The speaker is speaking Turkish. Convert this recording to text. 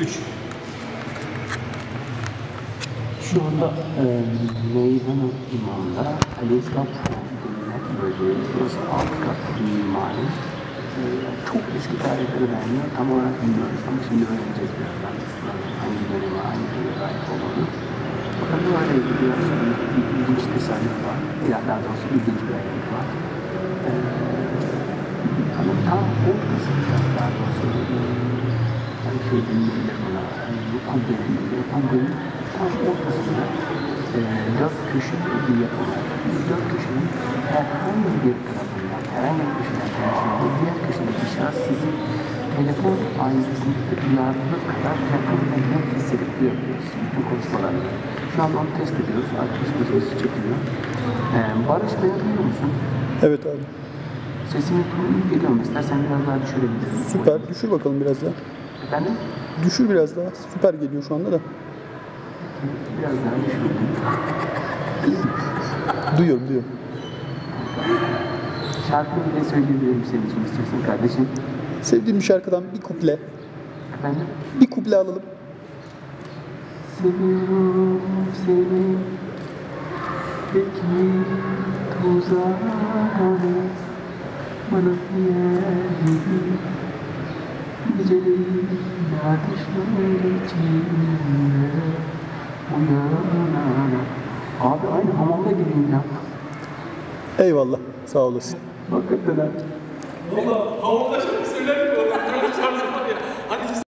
3. Şu anda e, Meydan-ı İmam'da Aleyhisselam Cennet Bölgesi, burası alt kat mimari. E, çok eski tarihleri vermiyor, tam olarak bilmiyoruz ama şimdi öğreneceğiz birazdan. Hangi döneme, hangi döneme ait olduğunu. Fakat bu arada biraz bir ilginç tesadüf var. Ya daha doğrusu ilginç bir ayrıntı var. E, ama tam ortasında, daha doğrusu e, şey buna, yani bu tam ortasında e, dört. Bu dört köşenin herhangi bir tarafından, herhangi bir köşeden ediyor. Diğer köşedeki şahıs sizi telefon ailesinde duyarlılık kadar yakınlarından hissedip duyabiliyoruz. Bütün konuşmalarını. Şu anda onu test ediyoruz. Arkadaşımız çekiyor. E, Barış beni duyuyor musun? Evet abi. Sesimi duyuyor geliyorum. İstersen biraz daha düşürebilirim. Süper. Düşür bakalım biraz daha. Efendim? Düşür biraz daha. Süper geliyor şu anda da. Biraz daha düşürdüm. Duyuyorum, duyuyorum. Şarkıyı bile söyleyebilirim senin için istiyorsan kardeşim. Sevdiğim bir şarkıdan bir kuple. Efendim? Bir kuple alalım. Seviyorum seni Peki tuzağa Bana yer gibi Geceleyin ateşler içinde Uyanana Abi aynı hamamda gibiyim ya Eyvallah. Sağ olasın. Hakikaten ha. Valla havada şarkı söyler